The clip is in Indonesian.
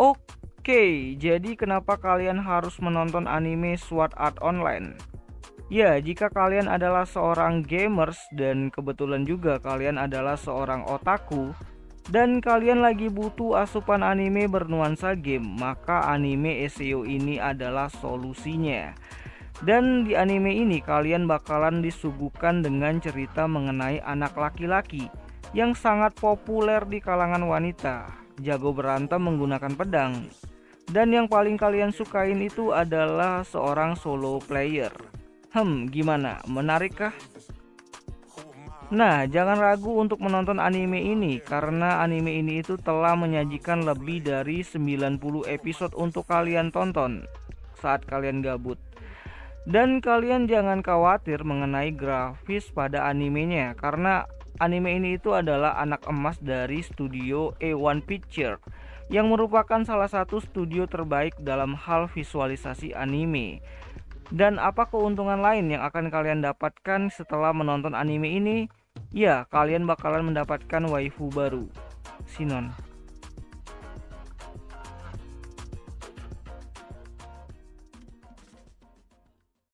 Oke, jadi kenapa kalian harus menonton anime Sword Art Online? Ya, jika kalian adalah seorang gamers dan kebetulan juga kalian adalah seorang otaku dan kalian lagi butuh asupan anime bernuansa game, maka anime SEO ini adalah solusinya. Dan di anime ini kalian bakalan disuguhkan dengan cerita mengenai anak laki-laki yang sangat populer di kalangan wanita, jago berantem menggunakan pedang. Dan yang paling kalian sukain itu adalah seorang solo player. Hmm, gimana? Menarikkah? Nah, jangan ragu untuk menonton anime ini karena anime ini itu telah menyajikan lebih dari 90 episode untuk kalian tonton saat kalian gabut. Dan kalian jangan khawatir mengenai grafis pada animenya karena anime ini itu adalah anak emas dari studio A1 Picture yang merupakan salah satu studio terbaik dalam hal visualisasi anime. Dan apa keuntungan lain yang akan kalian dapatkan setelah menonton anime ini? Ya, kalian bakalan mendapatkan waifu baru, Sinon.